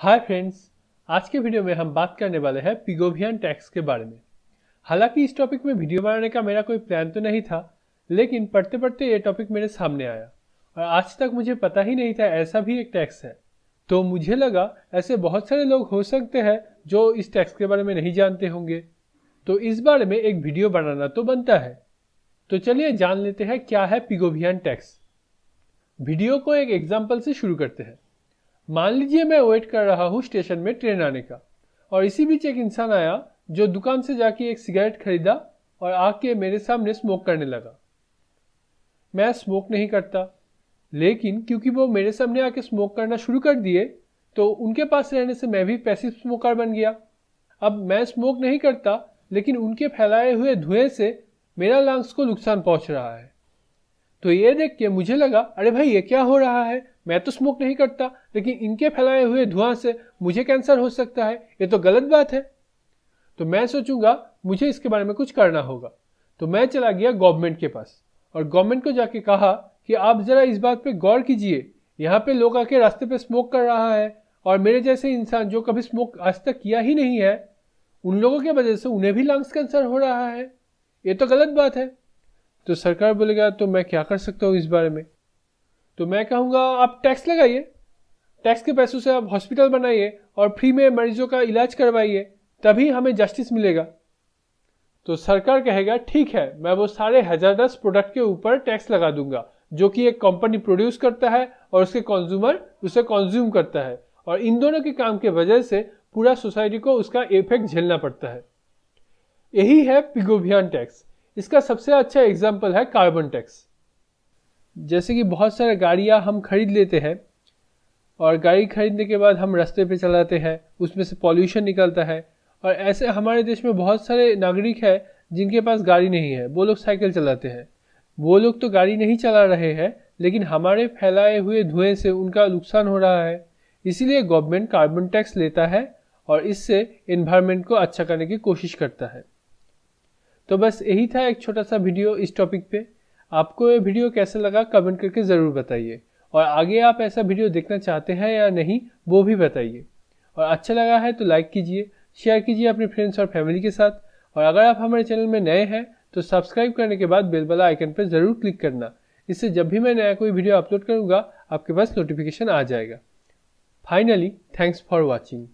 Hi friends आज के video में हम बात करने वाले हैं पिगोवियन टैक्स के बारे में। हालाँकि इस टॉपिक में वीडियो बनाने का मेरा कोई प्लान तो नहीं था, लेकिन पढ़ते पढ़ते ये टॉपिक मेरे सामने आया। और आज तक मुझे पता ही नहीं था ऐसा भी एक टैक्स है। तो मुझे लगा ऐसे बहुत सारे लोग हो सकते हैं जो इस टैक्स के बारे में नहीं जानते होंगे। तो इस बारे में एक वीडियो बनाना तो बनता है। तो चलिए जान लेते हैं क्या है पिगोवियन टैक्स वीडियो को एक एग्ज़ाम्पल से शुरू करते हैं। मान लीजिए मैं वेट कर रहा हूँ स्टेशन में ट्रेन आने का। और इसी बीच एक इंसान आया, जो दुकान से जाके एक सिगरेट खरीदा और आके मेरे सामने स्मोक करने लगा। मैं स्मोक नहीं करता, लेकिन क्योंकि वो मेरे सामने आके स्मोक करना शुरू कर दिए तो उनके पास रहने से मैं भी पैसिव स्मोकर बन गया। अब मैं स्मोक नहीं करता, लेकिन उनके फैलाए हुए धुएँ से मेरा लंग्स को नुकसान पहुँच रहा है। तो ये देख के मुझे लगा, अरे भाई, ये क्या हो रहा है? मैं तो स्मोक नहीं करता, लेकिन इनके फैलाए हुए धुआँ से मुझे कैंसर हो सकता है, ये तो गलत बात है। तो मैं सोचूँगा, मुझे इसके बारे में कुछ करना होगा। तो मैं चला गया गवर्नमेंट के पास, और गवर्नमेंट को जाके कहा कि आप जरा इस बात पे गौर कीजिए, यहाँ पे लोग आके रास्ते पे स्मोक कर रहा है, और मेरे जैसे इंसान जो कभी स्मोक आज तक किया ही नहीं है, उन लोगों के वजह से उन्हें भी लंग्स कैंसर हो रहा है। ये तो गलत बात है। तो सरकार बोलेगा तो मैं क्या कर सकता हूँ इस बारे में? तो मैं कहूँगा, आप टैक्स लगाइए। टैक्स के पैसों से आप हॉस्पिटल बनाइए और फ्री में मरीजों का इलाज करवाइए, तभी हमें जस्टिस मिलेगा। तो सरकार कहेगा, ठीक है, मैं वो सारे हज़ार दस प्रोडक्ट के ऊपर टैक्स लगा दूँगा, जो कि एक कंपनी प्रोड्यूस करता है और उसके कंज्यूमर उसे कंज्यूम करता है। और इन दोनों के काम के वजह से पूरा सोसाइटी को उसका इफ़ेक्ट झेलना पड़ता है। यही है पिगोभियान टैक्स। इसका सबसे अच्छा एग्ज़ाम्पल है कार्बन टैक्स। जैसे कि बहुत सारे गाड़ियाँ हम खरीद लेते हैं और गाड़ी खरीदने के बाद हम रास्ते पे चलाते हैं, उसमें से पॉल्यूशन निकलता है और ऐसे हमारे देश में बहुत सारे नागरिक हैं जिनके पास गाड़ी नहीं है, वो लोग साइकिल चलाते हैं। वो लोग तो गाड़ी नहीं चला रहे हैं, लेकिन हमारे फैलाए हुए धुएँ से उनका नुकसान हो रहा है। इसीलिए गवर्नमेंट कार्बन टैक्स लेता है और इससे इन्वायरमेंट को अच्छा करने की कोशिश करता है। तो बस यही था एक छोटा सा वीडियो इस टॉपिक पे। आपको ये वीडियो कैसा लगा कमेंट करके ज़रूर बताइए। और आगे आप ऐसा वीडियो देखना चाहते हैं या नहीं, वो भी बताइए। और अच्छा लगा है तो लाइक कीजिए, शेयर कीजिए अपने फ्रेंड्स और फैमिली के साथ। और अगर आप हमारे चैनल में नए हैं तो सब्सक्राइब करने के बाद बेल वाला आइकन पर ज़रूर क्लिक करना। इससे जब भी मैं नया कोई वीडियो अपलोड करूँगा, आपके पास नोटिफिकेशन आ जाएगा। Finally thanks for watching